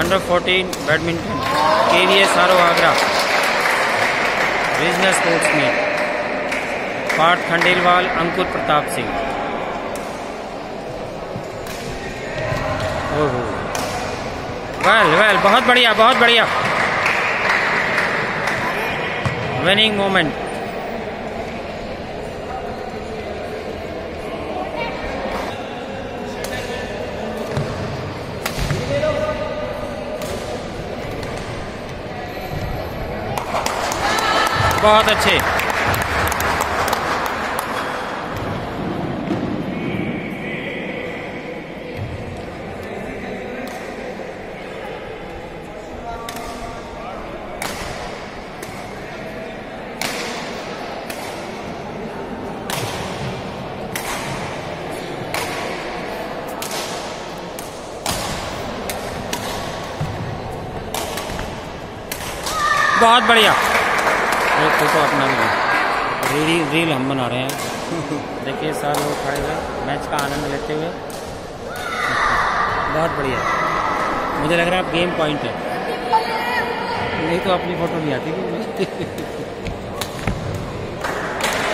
Under 14 badminton K V S R Agra regional sports meet Parth Khandelwal Ankur Pratap Singh ओहो well well बहुत बढ़िया बहुत बढ़िया। Winning moment बहुत अच्छे। बहुत बढ़िया। एक फ़ोटो तो तो अपना भी रील रील हम बना रहे हैं। देखिए सारे वो खड़े हुए मैच का आनंद लेते हुए। बहुत बढ़िया। मुझे लग रहा है आप गेम पॉइंट है। नहीं तो अपनी फ़ोटो नहीं आती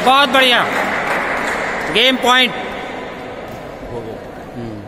बहुत बढ़िया। Game point. हो गया। हम्म।